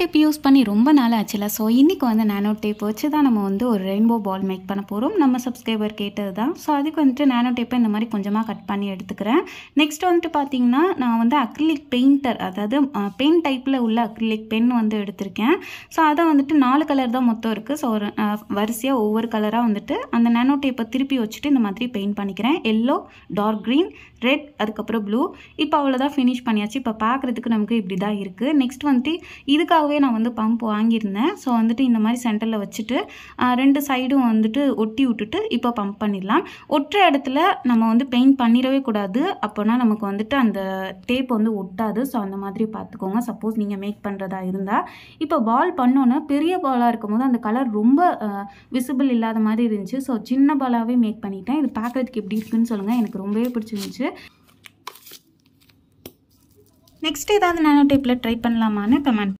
Tape use பண்ணி ரொம்ப நாள் ஆச்சுல ஸோ இன்றைக்கி வந்து நானோ டேப் வச்சு தான் நம்ம வந்து ஒரு ரெயின்போ பால் மேக் பண்ண போகிறோம் நம்ம சப்ஸ்கிரைபர் கேட்டது தான் ஸோ அதுக்கு வந்துட்டு நானோ டேப்பை இந்த மாதிரி கொஞ்சமாக கட் பண்ணி எடுத்துக்கிறேன். நெக்ஸ்ட் வந்துட்டு பார்த்தீங்கன்னா நான் வந்து அக்ரிலிக் பெயிண்டர் அதாவது பெயிண்ட் டைப்பில் உள்ள அக்ரிலிக் பென் வந்து எடுத்திருக்கேன். ஸோ அதை வந்துட்டு நாலு கலர் தான் மொத்தம் இருக்குது ஸோ ஒரு வரிசையாக ஒவ்வொரு கலராக வந்துட்டு அந்த நானோ டேப்பை திருப்பி வச்சுட்டு இந்த மாதிரி பெயிண்ட் பண்ணிக்கிறேன். எல்லோ டார்க் க்ரீன் ரெட் அதுக்கப்புறம் ப்ளூ இப்போ அவ்வளோதான் ஃபினிஷ் பண்ணியாச்சு. இப்போ பார்க்குறதுக்கு நமக்கு இப்படி தான் இருக்குது நெக்ஸ்ட் வந்துட்டு இதுக்காக இதுக்காகவே நான் வந்து பம்ப் வாங்கியிருந்தேன். ஸோ வந்துட்டு இந்த மாதிரி சென்டரில் வச்சுட்டு ரெண்டு சைடும் வந்துட்டு ஒட்டி விட்டுட்டு இப்போ பம்ப் பண்ணிடலாம். ஒட்டுற இடத்துல நம்ம வந்து பெயிண்ட் பண்ணிடவே கூடாது. அப்போனா நமக்கு வந்துட்டு அந்த டேப் வந்து ஒட்டாது. ஸோ அந்த மாதிரி பார்த்துக்கோங்க. சப்போஸ் நீங்கள் மேக் பண்ணுறதா இருந்தால் இப்போ பால் பண்ணோன்னே பெரிய பாலாக இருக்கும்போது அந்த கலர் ரொம்ப விசிபிள் இல்லாத மாதிரி இருந்துச்சு. ஸோ சின்ன பாலாகவே மேக் பண்ணிட்டேன். இது பார்க்குறதுக்கு எப்படி இருக்குன்னு சொல்லுங்கள் எனக்கு ரொம்பவே பிடிச்சிருந்துச்சு. நெக்ஸ்ட் ஏதாவது நானோ டேப்பில் ட்ரை பண்ணலாமான்னு கமெண்ட்